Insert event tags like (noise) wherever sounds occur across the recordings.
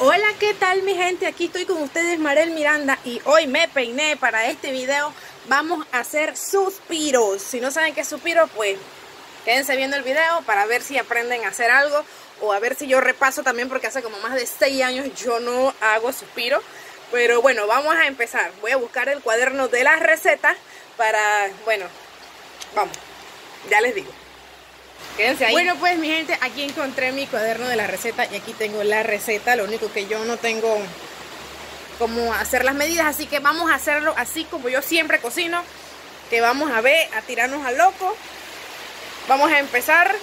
Hola, ¿qué tal mi gente? Aquí estoy con ustedes, Marel Miranda, y hoy me peiné para este video. Vamos a hacer suspiros. Si no saben qué es suspiro, pues quédense viendo el video para ver si aprenden a hacer algo o a ver si yo repaso también porque hace como más de 6 años yo no hago suspiro. Pero bueno, vamos a empezar. Voy a buscar el cuaderno de las recetas para, bueno, vamos, ya les digo. Quédense ahí. Bueno, pues mi gente, aquí encontré mi cuaderno de la receta y aquí tengo la receta. Lo único que yo no tengo como hacer las medidas, así que vamos a hacerlo así como yo siempre cocino. Que vamos a ver, a tirarnos al loco. Vamos a empezar.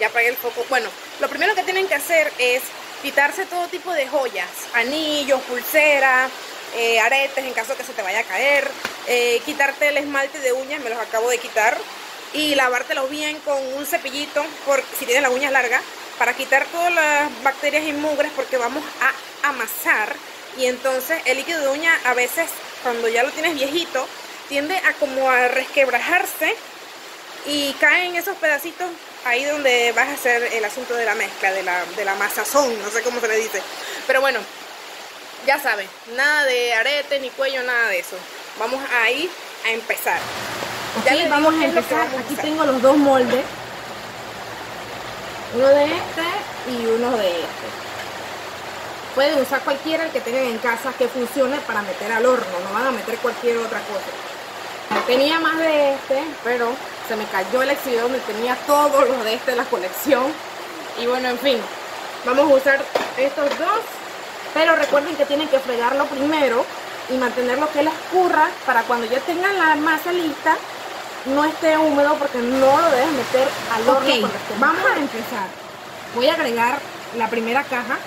Ya apagué el foco. Bueno, lo primero que tienen que hacer es quitarse todo tipo de joyas, anillos, pulseras, eh, aretes en caso que se te vaya a caer, eh, quitarte el esmalte de uñas, me los acabo de quitar, y lavártelo bien con un cepillito, si tienes las uñas largas, para quitar todas las bacterias y mugres porque vamos a amasar y entonces el líquido de uña a veces cuando ya lo tienes viejito tiende a como a resquebrajarse y caen esos pedacitos ahí donde vas a hacer el asunto de la mezcla, de la, de la masazón, no sé cómo se le dice. Pero bueno, ya saben, nada de arete ni cuello, nada de eso. Vamos a ir a empezar. Ya vamos a empezar. Aquí tengo los dos moldes. Uno de este y uno de este. Pueden usar cualquiera el que tengan en casa que funcione para meter al horno. No van a meter cualquier otra cosa. Tenía más de este, pero se me cayó el exhibidor donde tenía todos los de este de la colección. Y bueno, en fin, vamos a usar estos dos. Pero recuerden que tienen que fregarlo primero y mantenerlo que les escurra para cuando ya tengan la masa lista no esté húmedo porque no lo debes meter al horno. Vamos a empezar. Voy a agregar la primera caja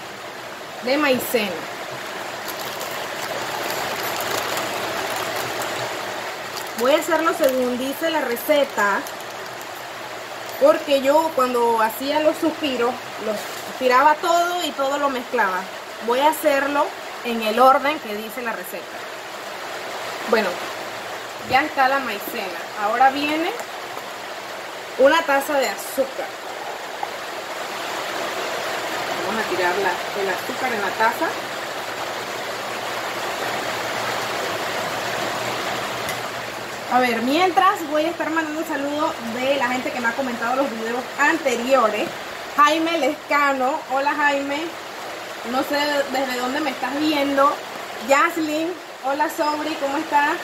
de maicena. Voy a hacerlo según dice la receta. Porque yo cuando hacía los suspiros, los tiraba todo y todo lo mezclaba. Voy a hacerlo en el orden que dice la receta. Bueno, ya está la maicena. Ahora viene una taza de azúcar. Vamos a tirar el azúcar en la taza. A ver, mientras voy a estar mandando saludos de la gente que me ha comentado los videos anteriores. Jaime Lescano, hola Jaime, no sé desde dónde me estás viendo. Yaslin, hola Sobri, ¿cómo estás?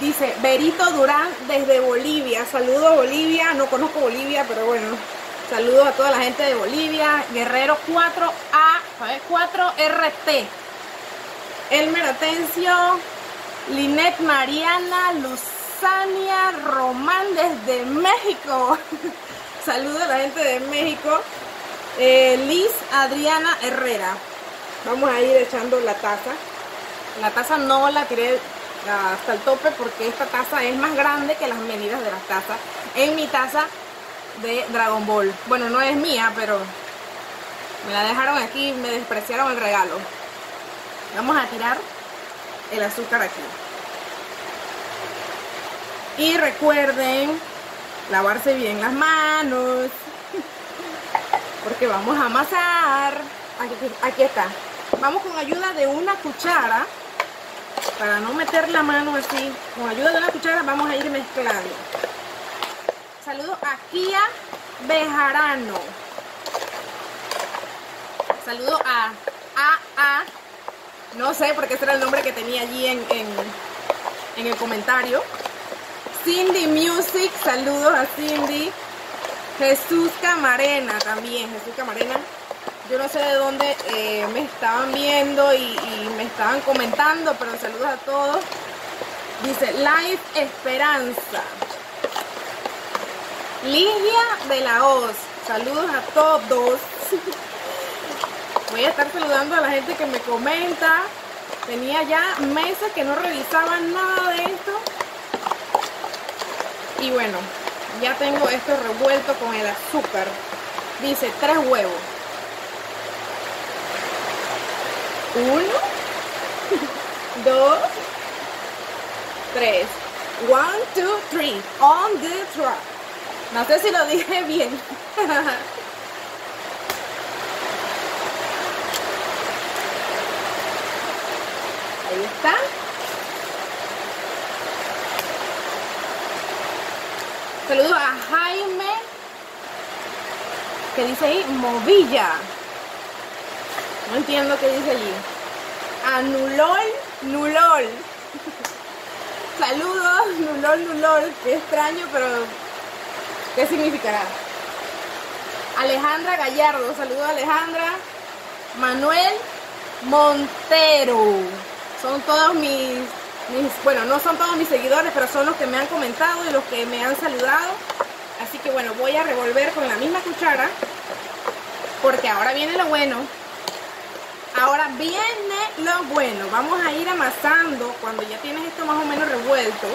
Dice Berito Durán desde Bolivia. Saludos Bolivia. No conozco Bolivia, pero bueno. Saludos a toda la gente de Bolivia. Guerrero 4A, 4RT. Elmer Atencio. Linet Mariana. Luzania Román desde México. (laughs) Saludos a la gente de México. Eh, Liz Adriana Herrera. Vamos a ir echando la taza. La taza no la tiré hasta el tope porque esta taza es más grande que las medidas de las tazas en mi taza de Dragon Ball. Bueno, no es mía, pero me la dejaron aquí, me despreciaron el regalo. Vamos a tirar el azúcar aquí. Y recuerden lavarse bien las manos. (laughs) Porque vamos a amasar. Aquí, aquí está. Vamos con ayuda de una cuchara para no meter la mano así, con ayuda de una cuchara vamos a ir mezclando. Saludos a Kia Bejarano. Saludos a AA. No sé porque ese era el nombre que tenía allí en, en el comentario. Cindy Music, saludos a Cindy. Jesús Camarena también, Jesús Camarena yo no sé de dónde eh, me estaban viendo y, me estaban comentando, pero saludos a todos. Dice Live Esperanza. Ligia de la Hoz. Saludos a todos. (laughs) Voy a estar saludando a la gente que me comenta. Tenía ya meses que no revisaba nada de esto. Y bueno, ya tengo esto revuelto con el azúcar. Dice tres huevos. Uno, dos, tres. One, two, three. On the track. No sé si lo dije bien. (laughs) Ahí está. Saludo a Jaime, que dice ahí, Movilla. No entiendo qué dice allí. A Nulol. Saludos, Nulol, Nulol. Qué extraño, pero ¿qué significará? Alejandra Gallardo, saludos Alejandra. Manuel Montero. Son todos mis, mis, bueno, no son todos mis seguidores, pero son los que me han comentado y los que me han saludado. Así que bueno, voy a revolver con la misma cuchara, porque ahora viene lo bueno. Ahora viene lo bueno. Vamos a ir amasando cuando ya tienes esto más o menos revuelto.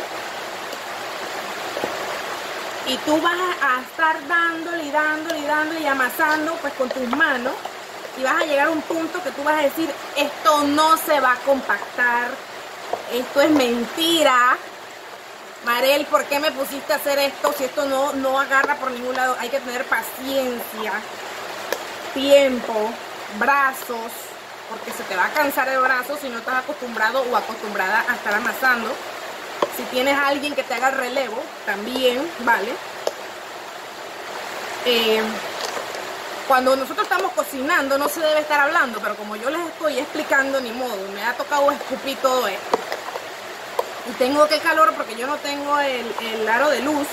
Y tú vas a estar dándole y dándole y dándole y amasando pues con tus manos. Y vas a llegar a un punto que tú vas a decir, esto no se va a compactar. Esto es mentira. Marel, ¿por qué me pusiste a hacer esto si esto no, no agarra por ningún lado? Hay que tener paciencia, tiempo, brazos, porque se te va a cansar el brazo si no estás acostumbrado o acostumbrada a estar amasando. Si tienes a alguien que te haga el relevo, también, ¿vale? Eh, cuando nosotros estamos cocinando no se debe estar hablando, pero como yo les estoy explicando, ni modo, me ha tocado escupir todo esto. Y tengo que calor porque yo no tengo el, el aro de luz,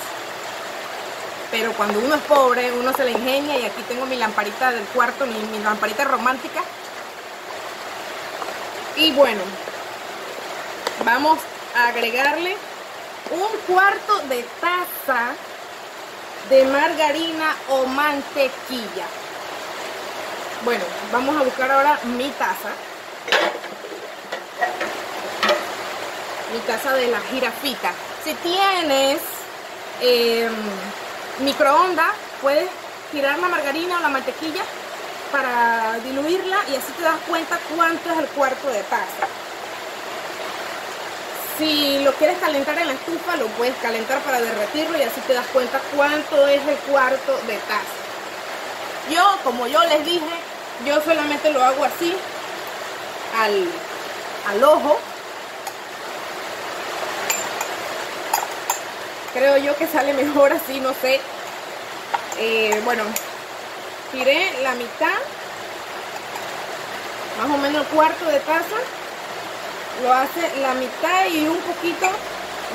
pero cuando uno es pobre, uno se le ingenia y aquí tengo mi lamparita del cuarto, mi lamparita romántica. Y bueno, vamos a agregarle un cuarto de taza de margarina o mantequilla. Bueno, vamos a buscar ahora mi taza. Mi taza de la jirafita. Si tienes eh, microondas, puedes girar la margarina o la mantequilla para diluirla y así te das cuenta cuánto es el cuarto de taza. Si lo quieres calentar en la estufa, lo puedes calentar para derretirlo y así te das cuenta cuánto es el cuarto de taza. Yo, como yo les dije, yo solamente lo hago así, al, al ojo. Creo yo que sale mejor así, no sé. Eh, bueno, tiré la mitad, más o menos cuarto de taza lo hace la mitad y un poquito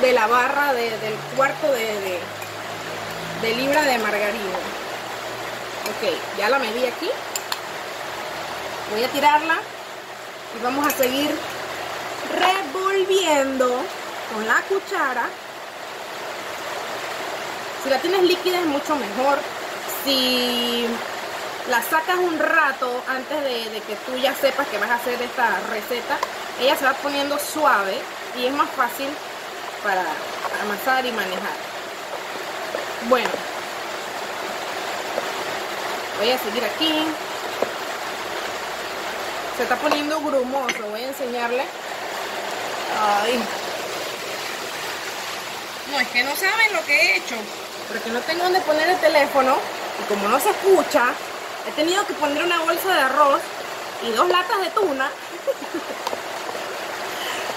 de la barra de, del cuarto de, de, de, libra de margarina. Ok, ya la medí aquí. Voy a tirarla y vamos a seguir revolviendo con la cuchara. Si la tienes líquida es mucho mejor. Si la sacas un rato antes de, que tú ya sepas que vas a hacer esta receta, ella se va poniendo suave y es más fácil para amasar y manejar. Bueno, voy a seguir aquí. Se está poniendo grumoso, voy a enseñarle. Ay. No, es que no saben lo que he hecho. Porque no tengo donde poner el teléfono. Y como no se escucha, he tenido que poner una bolsa de arroz y dos latas de tuna (laughs)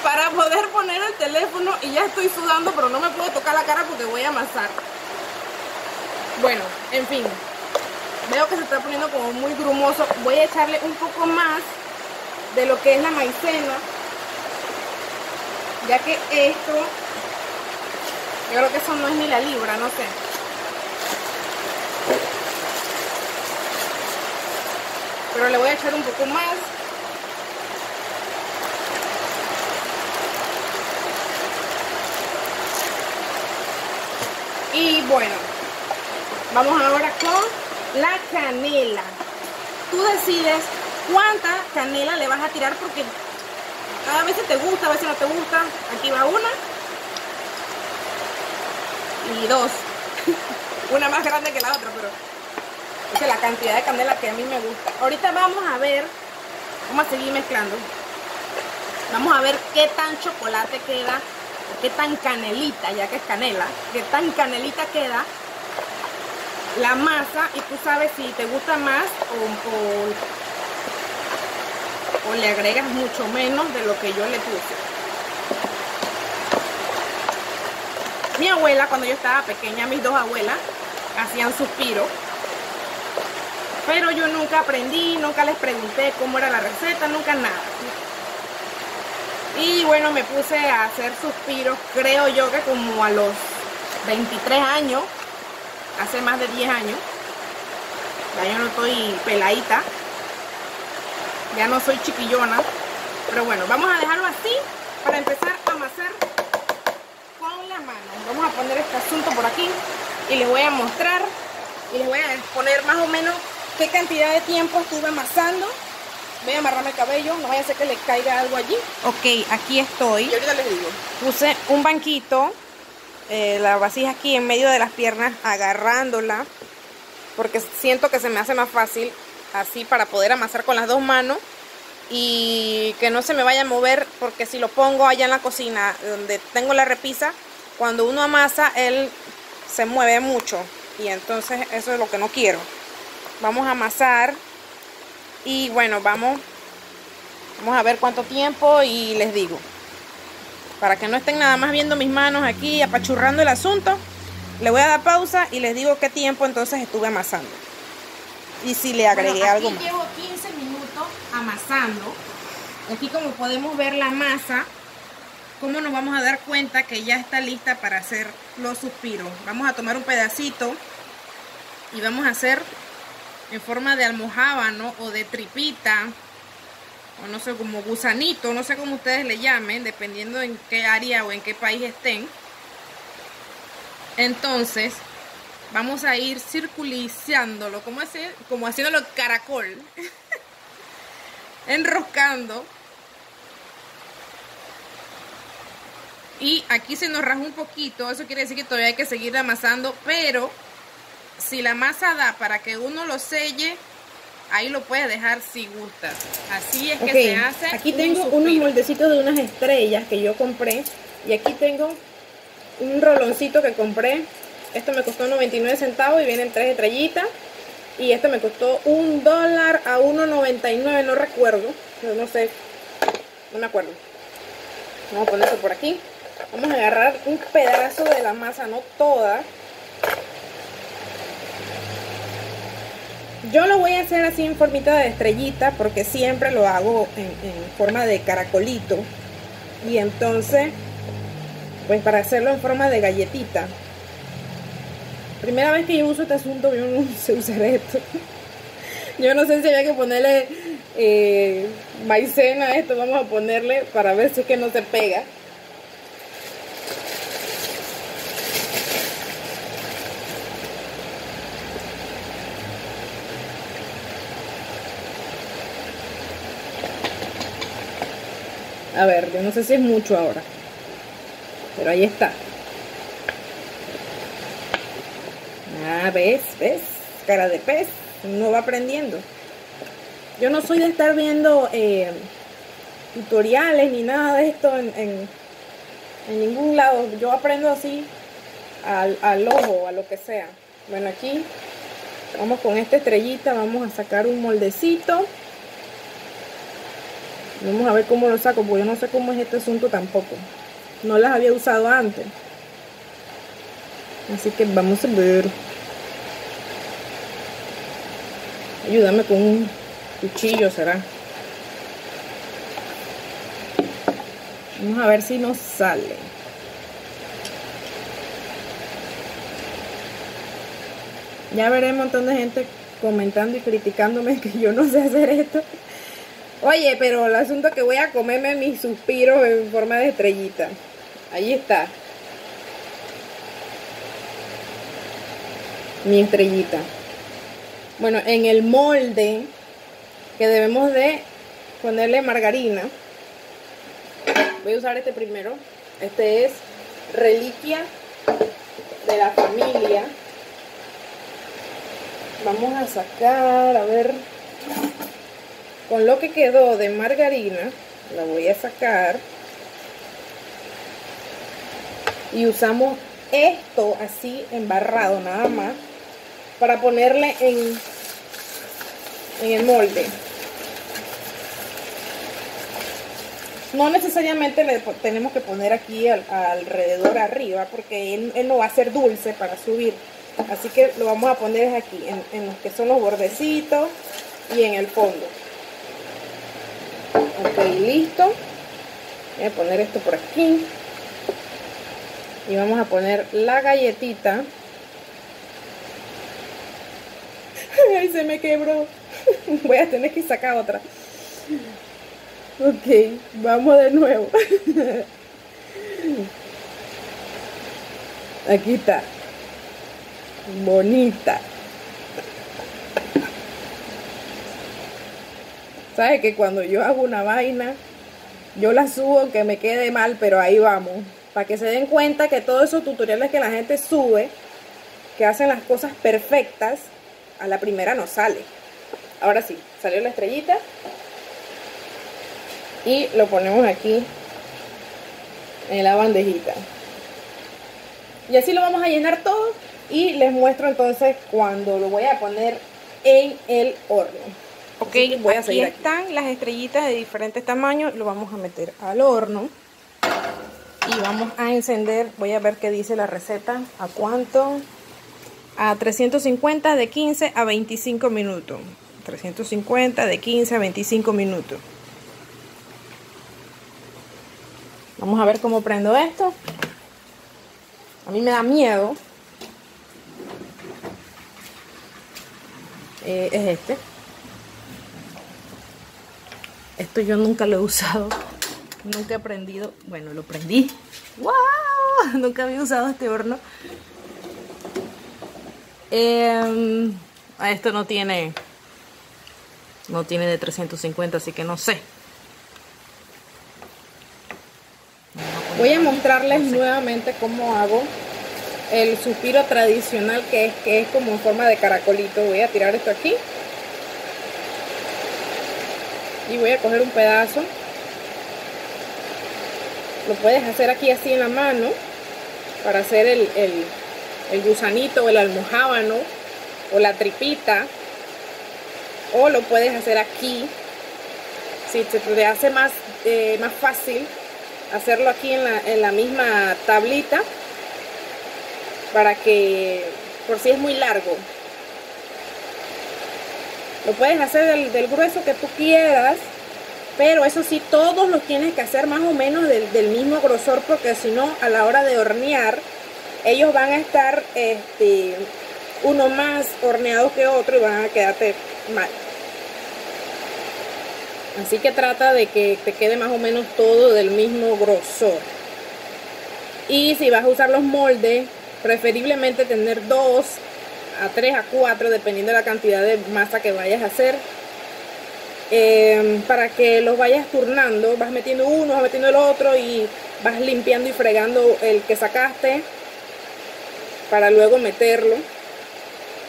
para poder poner el teléfono y ya estoy sudando, pero no me puedo tocar la cara porque voy a amasar. Bueno, en fin, veo que se está poniendo como muy grumoso. Voy a echarle un poco más de lo que es la maicena, ya que esto, yo creo que eso no es ni la libra, no sé. Pero le voy a echar un poco más. Y bueno, vamos ahora con la canela. Tú decides cuánta canela le vas a tirar porque a veces te gusta, a veces no te gusta. Aquí va una y dos. (laughs) una más grande que la otra, pero la cantidad de canela que a mí me gusta. Ahorita vamos a ver, vamos a seguir mezclando. Vamos a ver qué tan chocolate queda qué tan canelita, ya que es canela, qué tan canelita queda la masa y tú sabes si te gusta más o, o, le agregas mucho menos de lo que yo le puse. Mi abuela, cuando yo estaba pequeña, mis dos abuelas hacían suspiro. Pero yo nunca aprendí, nunca les pregunté cómo era la receta, nunca nada. Y bueno, me puse a hacer suspiros, creo yo que como a los 23 años, hace más de 10 años. Ya yo no estoy peladita, ya no soy chiquillona. Pero bueno, vamos a dejarlo así para empezar a amasar con la mano. Vamos a poner este asunto por aquí y les voy a mostrar y les voy a poner más o menos qué cantidad de tiempo estuve amasando Voy a amarrarme el cabello, no vaya a ser que le caiga algo allí. Ok, aquí estoy. Y ahorita les digo. Puse un banquito, eh, la vasija aquí en medio de las piernas, agarrándola, porque siento que se me hace más fácil así para poder amasar con las dos manos y que no se me vaya a mover, porque si lo pongo allá en la cocina, donde tengo la repisa, cuando uno amasa, él se mueve mucho y entonces eso es lo que no quiero. Vamos a amasar y bueno, vamos, vamos a ver cuánto tiempo y les digo. Para que no estén nada más viendo mis manos aquí apachurrando el asunto, le voy a dar pausa y les digo qué tiempo entonces estuve amasando. Y si le agregué algo más. llevo 15 minutos amasando. Aquí como podemos ver la masa, cómo nos vamos a dar cuenta que ya está lista para hacer los suspiros. Vamos a tomar un pedacito y vamos a hacer en forma de almohábano o de tripita o no sé, como gusanito, no sé cómo ustedes le llamen, dependiendo en qué área o en qué país estén. Entonces, vamos a ir circulizándolo, como, hacer, como haciéndolo caracol, (laughs) enroscando. Y aquí se nos raja un poquito, eso quiere decir que todavía hay que seguir amasando, pero si la masa da para que uno lo selle, ahí lo puede dejar si gusta. Así es que se hace. Aquí tengo unos moldecitos de unas estrellas que yo compré. Y aquí tengo un roloncito que compré. Esto me costó 99 centavos y vienen tres estrellitas. Y este me costó un dólar a 1.99, no recuerdo. No sé, no me acuerdo. Vamos a ponerlo por aquí. Vamos a agarrar un pedazo de la masa, no toda. Yo lo voy a hacer así en formita de estrellita porque siempre lo hago en, forma de caracolito. Y entonces, pues para hacerlo en forma de galletita. Primera vez que yo uso este asunto, yo no (laughs) sé usar esto. Yo no sé si había que ponerle eh, maicena a esto. Vamos a ponerle para ver si es que no se pega. A ver, yo no sé si es mucho ahora. Pero ahí está. Ah, ves, ves. Cara de pez. Uno va aprendiendo. Yo no soy de estar viendo eh, tutoriales ni nada de esto en, en, ningún lado. Yo aprendo así al, al ojo, a lo que sea. Bueno, aquí vamos con esta estrellita. Vamos a sacar un moldecito. Vamos a ver cómo lo saco, porque yo no sé cómo es este asunto tampoco. No las había usado antes. Así que vamos a ver. Ayúdame con un cuchillo, será. Vamos a ver si nos sale. Ya veré un montón de gente comentando y criticándome (laughs) que yo no sé hacer esto. Oye, pero el asunto que voy a comerme mis suspiros en forma de estrellita. Ahí está. Mi estrellita. Bueno, en el molde que debemos de ponerle margarina. Voy a usar este primero. Este es reliquia de la familia. Vamos a sacar, a ver, con lo que quedó de margarina la voy a sacar y usamos esto así embarrado nada más para ponerle en en el molde No necesariamente le tenemos que poner aquí alrededor arriba porque él, no va a ser dulce para subir. Así que lo vamos a poner aquí, en, en los que son los bordecitos y en el fondo. Ok, listo. Voy a poner esto por aquí. Y vamos a poner la galletita. (laughs) Ay, se me quebró. (laughs) Voy a tener que sacar otra. Ok, vamos de nuevo. (laughs) Aquí está. Bonita. ¿Sabes que cuando yo hago una vaina, yo la subo aunque me quede mal, pero ahí vamos. Para que se den cuenta que todos esos tutoriales que la gente sube, que hacen las cosas perfectas, a la primera no sale. Ahora sí, salió la estrellita y lo ponemos aquí en la bandejita y así lo vamos a llenar todo y les muestro entonces cuando lo voy a poner en el horno ok voy a aquí están las estrellitas de diferentes tamaños lo vamos a meter al horno y vamos a encender voy a ver qué dice la receta a cuánto a 350 de 15 a 25 minutos 350 de 15 a 25 minutos Vamos a ver cómo prendo esto. A mí me da miedo. Eh, es este. Esto yo nunca lo he usado. Nunca he prendido. Bueno, lo prendí. ¡Wow! (laughs) Nunca había usado este horno. Eh, esto no tiene... No tiene de 350, así que no sé. Voy a mostrarles nuevamente cómo hago el suspiro tradicional que es, que es como en forma de caracolito. Voy a tirar esto aquí. Y voy a coger un pedazo. Lo puedes hacer aquí así en la mano para hacer el, el, gusanito o el almohábano o la tripita. O lo puedes hacer aquí. Si se te hace más, eh, más fácil, hacerlo aquí en la, en la misma tablita para que por si es muy largo lo puedes hacer del, grueso que tú quieras pero eso sí todos los tienes que hacer más o menos del, del mismo grosor porque si no a la hora de hornear ellos van a estar este, uno más horneado que otro y van a quedarte mal Así que trata de que te quede más o menos todo del mismo grosor. Y si vas a usar los moldes, preferiblemente tener dos a tres a cuatro, dependiendo de la cantidad de masa que vayas a hacer. Em, para que los vayas turnando, vas metiendo uno, vas metiendo el otro y vas limpiando y fregando el que sacaste para luego meterlo.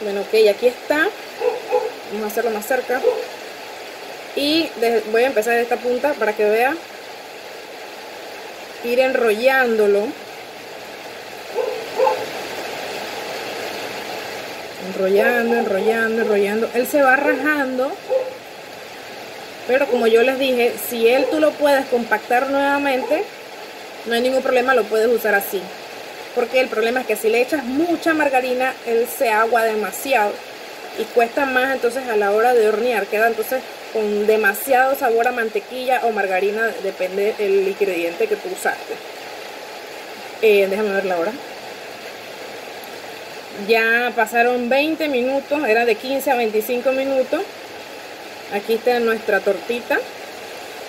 Bueno, ok, aquí está. Vamos a hacerlo más cerca y voy a empezar de esta punta para que vea ir enrollándolo enrollando, enrollando, enrollando él se va rajando pero como yo les dije si él tú lo puedes compactar nuevamente no hay ningún problema, lo puedes usar así porque el problema es que si le echas mucha margarina él se agua demasiado y cuesta más entonces a la hora de hornear queda entonces con demasiado sabor a mantequilla o margarina, depende del ingrediente que tú usaste. Eh, déjame ver la hora. Ya pasaron 20 minutos, era de 15 a 25 minutos. Aquí está nuestra tortita,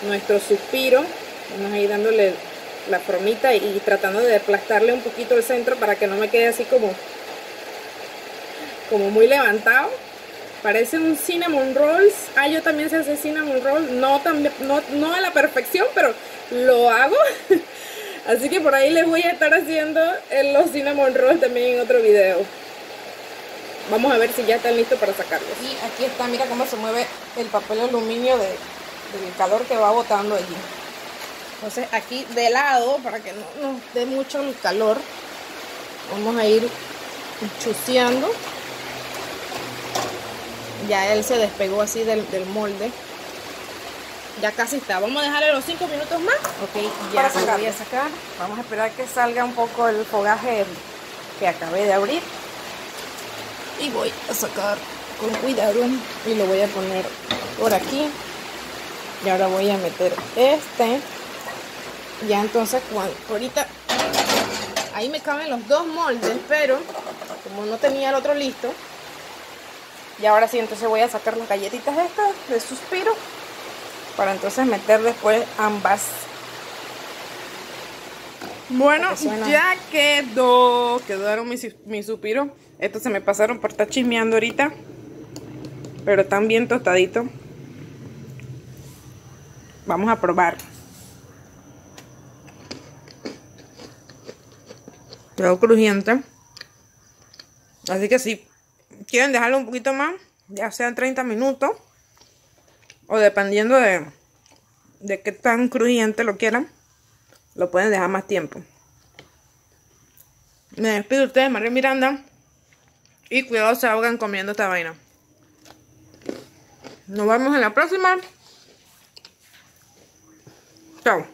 nuestro suspiro. Vamos a ir dándole la formita y, tratando de aplastarle un poquito el centro para que no me quede así como, como muy levantado. Parece un cinnamon rolls. Ah, yo también sé hacer cinnamon roll. No, también, no, a la perfección, pero lo hago. (laughs) Así que por ahí les voy a estar haciendo los cinnamon rolls también en otro video. Vamos a ver si ya están listos para sacarlos. Y aquí está, mira cómo se mueve el papel aluminio de, del calor que va botando allí. Entonces aquí de lado, para que no nos dé mucho el calor, vamos a ir chuceando ya él se despegó así del, molde Ya casi está. Vamos a dejarle los 5 minutos más. Ok, ya Para lo voy a sacar. Vamos a esperar que salga un poco el fogaje que acabé de abrir. Y voy a sacar con cuidado y lo voy a poner por aquí. Y ahora voy a meter este. Ya entonces, cuando, ahorita ahí me caben los dos moldes, pero como no tenía el otro listo, y ahora sí, entonces voy a sacar las galletitas estas de suspiro para entonces meter después ambas. Bueno, ya quedó. Quedaron mis, mis suspiros. Estos se me pasaron por estar chismeando ahorita. Pero están bien tostaditos. Vamos a probar. Quedó crujiente. Así que si quieren dejarlo un poquito más, ya sean 30 minutos. O dependiendo de, de qué tan crujiente lo quieran, lo pueden dejar más tiempo. Me despido de ustedes, María Miranda. Y cuidado se ahogan comiendo esta vaina. Nos vemos en la próxima. Chao.